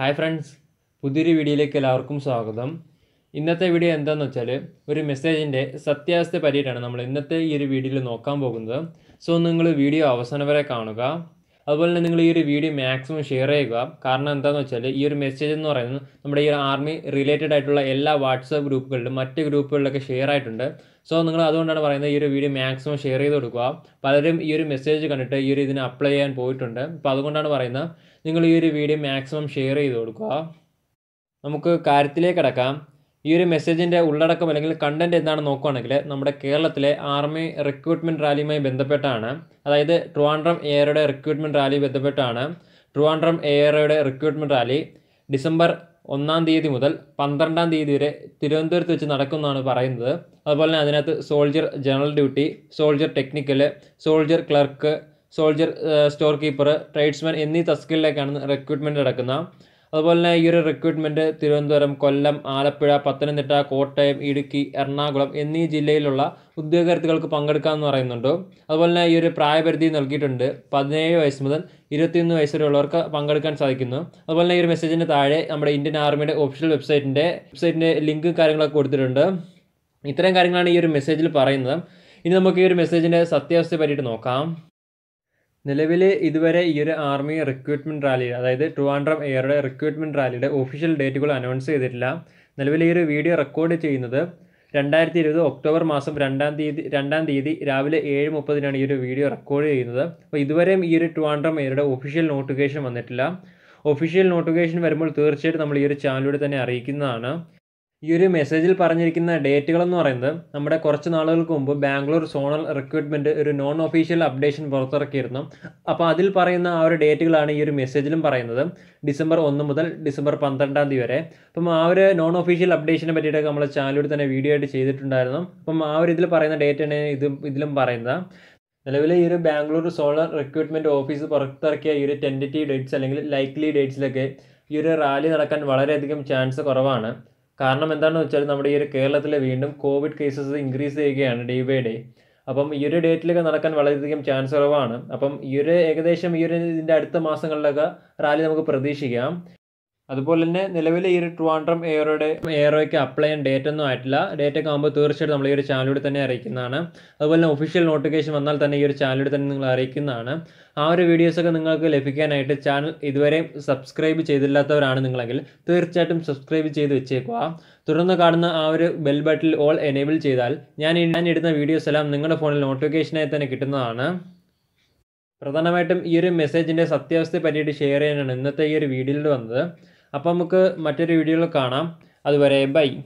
Hi friends പുതിയൊരു വീഡിയോയിലേക്ക് എല്ലാവർക്കും സ്വാഗതം. ഇന്നത്തെ വീഡിയോ എന്താണെന്ന് വെച്ചാൽ ഒരു മെസ്സേജിന്റെ സത്യാവസ്ഥ പറ്റിയിട്ടാണ് നമ്മൾ ഇന്നത്തെ ഈ ഒരു വീഡിയോയിൽ നോക്കാൻ പോകുന്നത്. സോ നിങ്ങൾ വീഡിയോ അവസാനം വരെ കാണുക. അതുപോലെ തന്നെ നിങ്ങൾ ഈ ഒരു വീഡിയോ മാക്സിമം ഷെയർ ചെയ്യുക. കാരണം എന്താണെന്ന് വെച്ചാൽ ഈ ഒരു മെസ്സേജ് എന്ന് പറയുന്നത് നമ്മുടെ ഈ ആർമി റിലേറ്റഡ് ആയിട്ടുള്ള എല്ലാ വാട്സാപ്പ് ഗ്രൂപ്പുകളിലും മറ്റ് ഗ്രൂപ്പുകളിലൊക്കെ ഷെയർ ആയിട്ടുണ്ട്. സോ നിങ്ങൾ അതുകൊണ്ടാണ് പറയുന്നത് ഈ ഒരു വീഡിയോ മാക്സിമം ഷെയർ ചെയ്ത് കൊടുക്കുക. പലരും ഈ ഒരു മെസ്സേജ് കണ്ടിട്ട് ഈ ഒരു ഇതിന് അപ്ലൈ ചെയ്യാൻ പോയിട്ടുണ്ട്. അപ്പോൾ അതുകൊണ്ടാണ് പറയുന്നത് നിങ്ങൾ ഈ ഒരു വീഡിയോ മാക്സിമം ഷെയർ ചെയ്ത് കൊടുക്കുക. നമുക്ക് കാര്യത്തിലേക്ക് കിടക്കാം. ഈ ഒരു മെസ്സേജിന്റെ ഉള്ളടക്കം അല്ലെങ്കിൽ കണ്ടന്റ് എന്താണെന്ന് നോക്കുകയാണെങ്കിൽ നമ്മുടെ കേരളത്തിലെ ആർമി റിക്രൂട്ട്മെന്റ് റാലിയുമായി ബന്ധപ്പെട്ടാണ്. അതായത് ട്രിവാൻഡ്രം എയറുടെ റിക്രൂട്ട്മെന്റ് റാലി ബന്ധപ്പെട്ടാണ്. ട്രിവാൻഡ്രം എയറുടെ റിക്രൂട്ട്മെന്റ് റാലി ഡിസംബർ ഒന്നാം തീയതി മുതൽ പന്ത്രണ്ടാം തീയതി വരെ തിരുവനന്തപുരത്ത് വെച്ച് നടക്കുമെന്നാണ് പറയുന്നത്. അതുപോലെ തന്നെ അതിനകത്ത് soldier general duty soldier technical soldier clerk soldier store keeper tradesman എന്നീ തസ്കിലേക്കാണ് റിക്രൂട്ട്മെന്റ് നടക്കുന്നത്. അതുപോലെ തന്നെ ഈ ഒരു റിക്രൂട്ട്മെന്റ് തിരുവനന്തപുരം കൊല്ലം ആലപ്പുഴ പത്തനംതിട്ട കോട്ടയം ഇടുക്കി എറണാകുളം എന്നീ ജില്ലയിലുള്ള ഉദ്യോഗാർത്ഥികൾക്ക് പങ്കെടുക്കാമെന്ന് പറയുന്നുണ്ട്. അതുപോലെ തന്നെ ഈ ഒരു പ്രായപരിധി നൽകിയിട്ടുണ്ട്. പതിനേഴ് വയസ്സ് മുതൽ ഇരുപത്തിയൊന്ന് വയസ്സ് വരെയുള്ളവർക്ക് പങ്കെടുക്കാൻ സാധിക്കുന്നു. അതുപോലെ തന്നെ ഈ ഒരു മെസ്സേജിന്റെ താഴെ നമ്മുടെ ഇന്ത്യൻ ആർമിയുടെ ഒഫീഷ്യൽ വെബ്സൈറ്റിന്റെ വെബ്സൈറ്റിന്റെ ലിങ്ക് കാര്യങ്ങളൊക്കെ കൊടുത്തിട്ടുണ്ട്. ഇത്തരം കാര്യങ്ങളാണ് ഈ ഒരു മെസ്സേജിൽ പറയുന്നത്. ഇനി നമുക്ക് ഈ ഒരു മെസ്സേജിന്റെ സത്യാവസ്ഥയെ പറ്റിയിട്ട് നോക്കാം. നിലവിൽ ഇതുവരെ ഈ ഒരു ആർമി റിക്രൂട്ട്മെന്റ് റാലി അതായത് ട്രിവാൻഡ്രം എയറുടെ റിക്രൂട്ട്മെന്റ് റാലിയുടെ ഒഫീഷ്യൽ ഡേറ്റുകൾ അനൗൺസ് ചെയ്തിട്ടില്ല. നിലവിൽ ഈ ഒരു വീഡിയോ റെക്കോർഡ് ചെയ്യുന്നത് രണ്ടായിരത്തി ഇരുപത് ഒക്ടോബർ മാസം രണ്ടാം തീയതി രണ്ടാം തീയതി രാവിലെ ഏഴ് മുപ്പതിനാണ് ഈ ഒരു വീഡിയോ റെക്കോർഡ് ചെയ്യുന്നത്. അപ്പോൾ ഇതുവരെയും ഈ ഒരു ട്രിവാൻഡ്രം എയറുടെ ഒഫീഷ്യൽ നോട്ടിഫിക്കേഷൻ വന്നിട്ടില്ല. ഒഫീഷ്യൽ നോട്ടിഫിക്കേഷൻ വരുമ്പോൾ തീർച്ചയായിട്ടും നമ്മൾ ഈ ഒരു ചാനലിലൂടെ തന്നെ അറിയിക്കുന്നതാണ്. ഈ ഒരു മെസ്സേജിൽ പറഞ്ഞിരിക്കുന്ന ഡേറ്റുകളെന്ന് പറയുന്നത് നമ്മുടെ കുറച്ച് നാളുകൾക്ക് മുമ്പ് ബാംഗ്ലൂർ സോണൽ റിക്രൂട്ട്മെന്റ് ഒരു നോൺ ഒഫീഷ്യൽ അപ്ഡേഷൻ പുറത്തിറക്കിയിരുന്നു. അപ്പോൾ അതിൽ പറയുന്ന ആ ഒരു ഡേറ്റുകളാണ് ഈ ഒരു മെസ്സേജിലും പറയുന്നത്. ഡിസംബർ ഒന്ന് മുതൽ ഡിസംബർ പന്ത്രണ്ടാം തീയതി വരെ. അപ്പം ആ ഒരു നോൺ ഒഫീഷ്യൽ അപ്ഡേഷനെ പറ്റിയിട്ടൊക്കെ നമ്മൾ ചാനലിലൂടെ തന്നെ വീഡിയോ ആയിട്ട് ചെയ്തിട്ടുണ്ടായിരുന്നു. അപ്പം ആ ഒരു ഇതിൽ പറയുന്ന ഡേറ്റാണ് ഇത് ഇതിലും പറയുന്നത്. നിലവിൽ ഈ ഒരു ബാംഗ്ലൂർ സോളർ റിക്രൂട്ട്മെന്റ് ഓഫീസ് പുറത്തിറക്കിയ ഈ ഒരു ടെന്റേറ്റീവ് ഡേറ്റ്സ് അല്ലെങ്കിൽ ലൈക്ലി ഡേറ്റ്സിലൊക്കെ ഈ ഒരു റാലി നടക്കാൻ വളരെയധികം ചാൻസ് കുറവാണ്. കാരണം എന്താണെന്ന് വെച്ചാൽ നമ്മുടെ ഈ ഒരു കേരളത്തിൽ വീണ്ടും കോവിഡ് കേസസ് ഇൻക്രീസ് ചെയ്യുകയാണ് ഡേ ബൈ ഡേ അപ്പം ഈ ഒരു ഡേറ്റിലൊക്കെ നടക്കാൻ വളരെയധികം ചാൻസ് കുറവാണ്. അപ്പം ഈ ഒരു ഏകദേശം ഈ ഒരു ഇതിന്റെ അടുത്ത മാസങ്ങളിലൊക്കെ റാലി നമുക്ക് പ്രതീക്ഷിക്കാം. അതുപോലെ തന്നെ നിലവിൽ ഈ ഒരു ട്രിവാൻഡ്രം എയറോയുടെ എയറോയ്ക്ക് അപ്ലൈ ചെയ്യാൻ ഡേറ്റ് ഒന്നും ആയിട്ടില്ല. ഡേറ്റ് ഒക്കെ ആകുമ്പോൾ തീർച്ചയായിട്ടും നമ്മൾ ഈ ഒരു ചാനലിലൂടെ തന്നെ അറിയിക്കുന്നതാണ്. അതുപോലെ തന്നെ ഒഫീഷ്യൽ നോട്ടിഫിക്കേഷൻ വന്നാൽ തന്നെ ഈ ഒരു ചാനലിലൂടെ തന്നെ നിങ്ങൾ അറിയിക്കുന്നതാണ്. ആ ഒരു വീഡിയോസൊക്കെ നിങ്ങൾക്ക് ലഭിക്കാനായിട്ട് ചാനൽ ഇതുവരെയും സബ്സ്ക്രൈബ് ചെയ്തില്ലാത്തവരാണ് നിങ്ങളെങ്കിൽ തീർച്ചയായിട്ടും സബ്സ്ക്രൈബ് ചെയ്ത് വെച്ചേക്കുക. തുടർന്ന് കാണുന്ന ആ ഒരു ബെൽ ബട്ടിൽ ഓൾ എനേബിൾ ചെയ്താൽ ഞാൻ ഞാൻ ഇടുന്ന വീഡിയോസ് എല്ലാം നിങ്ങളുടെ ഫോണിൽ നോട്ടിഫിക്കേഷനായി തന്നെ കിട്ടുന്നതാണ്. പ്രധാനമായിട്ടും ഈ ഒരു മെസ്സേജിന്റെ സത്യാവസ്ഥയെ പറ്റിയിട്ട് ഷെയർ ചെയ്യാനാണ് ഇന്നത്തെ ഈ ഒരു വീഡിയോയിൽ വന്നത്. അപ്പോൾ നമുക്ക് മറ്റൊരു വീഡിയോയിൽ കാണാം. അതുവരെ ബൈ.